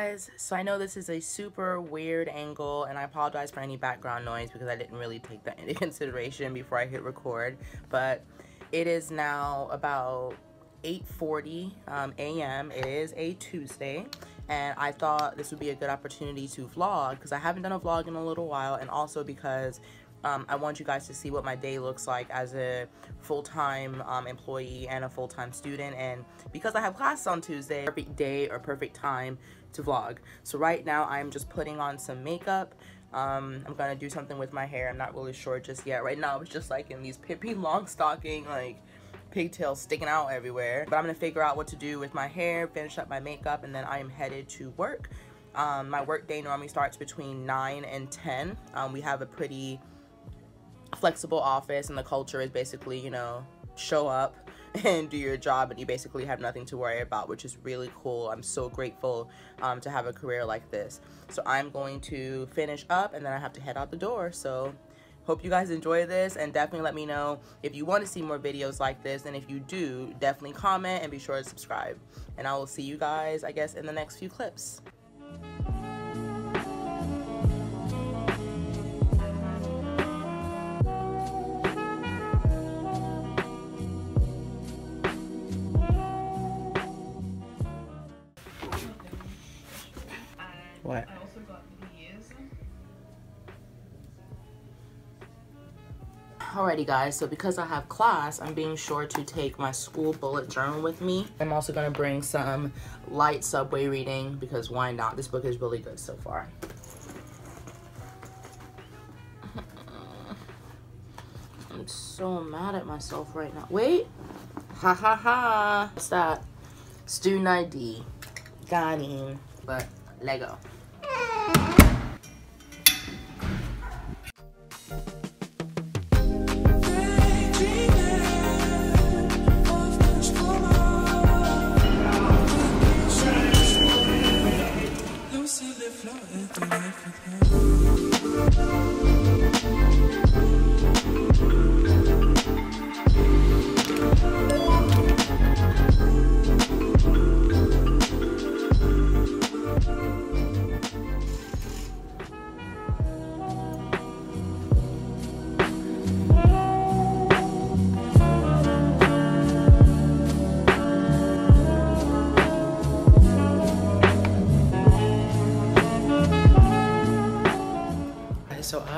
guys, so I know this is a super weird angle and I apologize for any background noise because I didn't really take that into consideration before I hit record, but it is now about 8.40 um, a.m. It is a Tuesday and I thought this would be a good opportunity to vlog because I haven't done a vlog in a little while and also because um, I want you guys to see what my day looks like as a full-time um, employee and a full-time student and because I have class on Tuesday, perfect day or perfect time to vlog. So right now I'm just putting on some makeup. Um, I'm gonna do something with my hair. I'm not really sure just yet. Right now it's just like in these Pippi long stocking, like pigtails sticking out everywhere. But I'm gonna figure out what to do with my hair, finish up my makeup, and then I am headed to work. Um, my work day normally starts between 9 and 10. Um, we have a pretty flexible office and the culture is basically, you know, show up and do your job and you basically have nothing to worry about, which is really cool. I'm so grateful um, to have a career like this. So I'm going to finish up and then I have to head out the door. So hope you guys enjoy this and definitely let me know if you want to see more videos like this and if you do definitely comment and be sure to subscribe and I will see you guys I guess in the next few clips What? I also got these. Alrighty guys, so because I have class, I'm being sure to take my school bullet journal with me. I'm also gonna bring some light subway reading because why not? This book is really good so far. I'm so mad at myself right now. Wait, ha ha ha. What's that? Student ID. Got him. But Lego.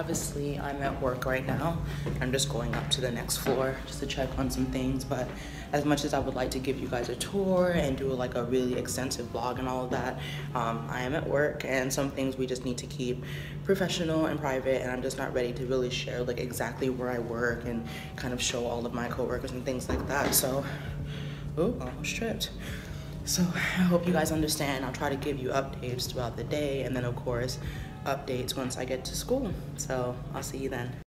Obviously I'm at work right now. I'm just going up to the next floor just to check on some things. But as much as I would like to give you guys a tour and do like a really extensive vlog and all of that, um, I am at work and some things we just need to keep professional and private. And I'm just not ready to really share like exactly where I work and kind of show all of my coworkers and things like that. So, oh, almost tripped. So I hope you guys understand. I'll try to give you updates throughout the day and then of course updates once I get to school. So I'll see you then.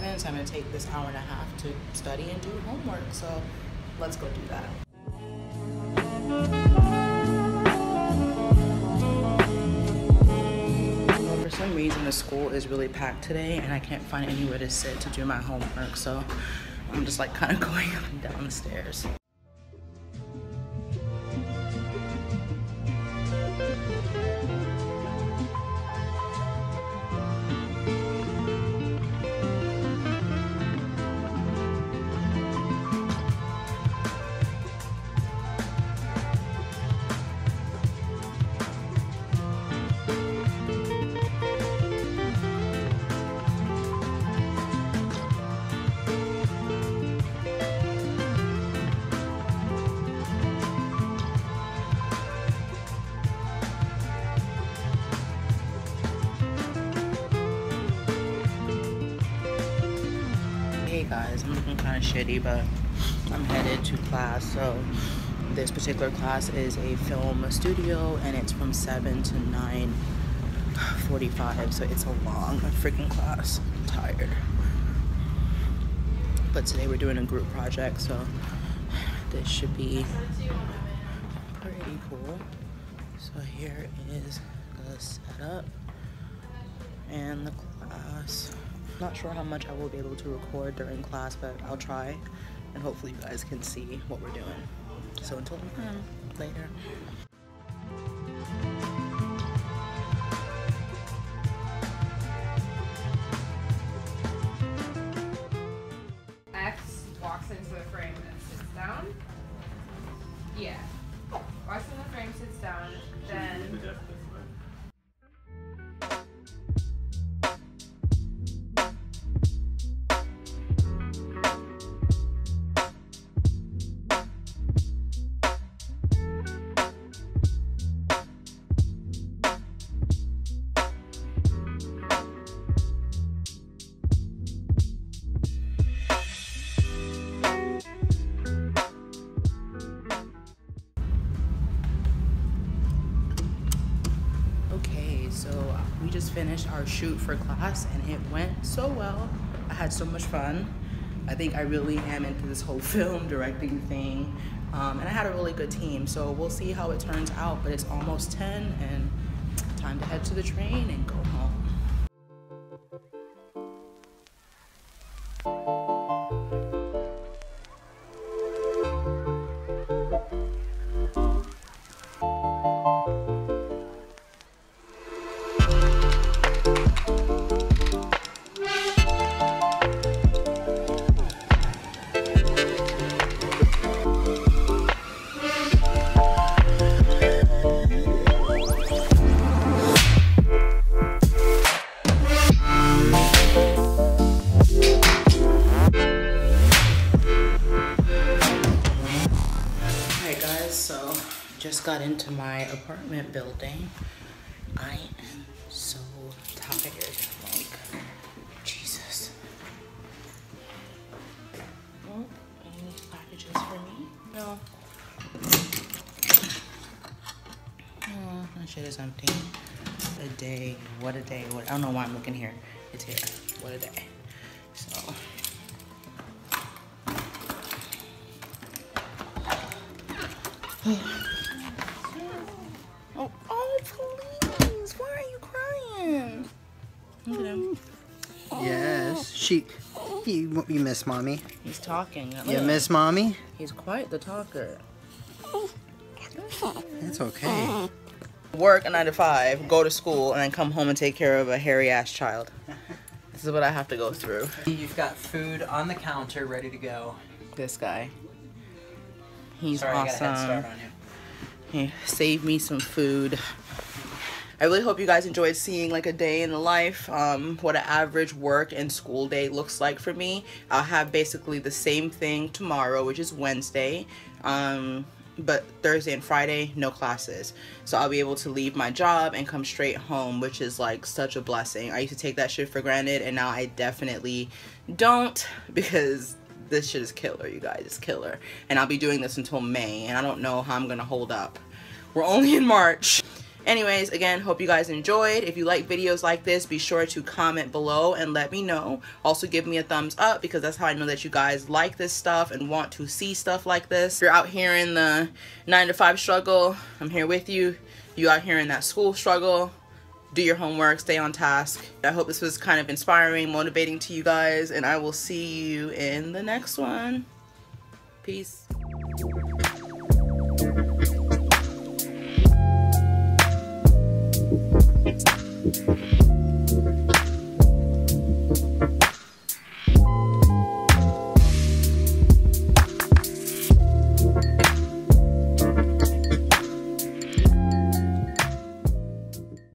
7, so I'm to take this hour and a half to study and do homework. So let's go do that. For some reason, the school is really packed today, and I can't find anywhere to sit to do my homework. So I'm just like kind of going up and down the stairs. Hey guys, I'm looking kind of shitty, but I'm headed to class. So this particular class is a film studio and it's from 7 to 9 45 so it's a long freaking class. I'm tired. But today we're doing a group project so this should be pretty cool. So here is the setup and the class not sure how much I will be able to record during class but I'll try and hopefully you guys can see what we're doing so until then, later. X walks into the frame and sits down. Yeah. Just finished our shoot for class and it went so well. I had so much fun. I think I really am into this whole film directing thing. Um, and I had a really good team, so we'll see how it turns out. But it's almost 10 and time to head to the train and go home. Got into my apartment building. I am so tired. Like, Jesus. Oh, any packages for me? No. Oh, that shit is empty. A day. What a day. What I don't know why I'm looking here. It's here. What a day. So Oh, She. You, you miss mommy. He's talking. You Look. miss mommy? He's quite the talker. It's okay. Work a nine to five, go to school, and then come home and take care of a hairy ass child. This is what I have to go through. You've got food on the counter ready to go. This guy. He's Sorry, I got a awesome. head start on you. He saved me some food. I really hope you guys enjoyed seeing like a day in the life, um, what an average work and school day looks like for me. I'll have basically the same thing tomorrow, which is Wednesday. Um, but Thursday and Friday, no classes. So I'll be able to leave my job and come straight home, which is like such a blessing. I used to take that shit for granted and now I definitely don't because this shit is killer, you guys. It's killer. And I'll be doing this until May and I don't know how I'm gonna hold up. We're only in March. Anyways, again, hope you guys enjoyed. If you like videos like this, be sure to comment below and let me know. Also, give me a thumbs up because that's how I know that you guys like this stuff and want to see stuff like this. If you're out here in the 9 to 5 struggle, I'm here with you. You out here in that school struggle, do your homework, stay on task. I hope this was kind of inspiring, motivating to you guys, and I will see you in the next one. Peace.